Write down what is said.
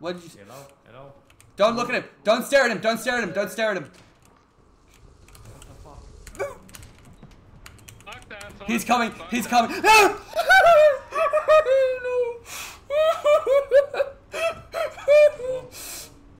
What did you say? Hello, hello. Don't look at him. Don't stare at him. Don't stare at him. Don't stare at him. What the fuck? Fuck that. He's coming. He's coming. Ah!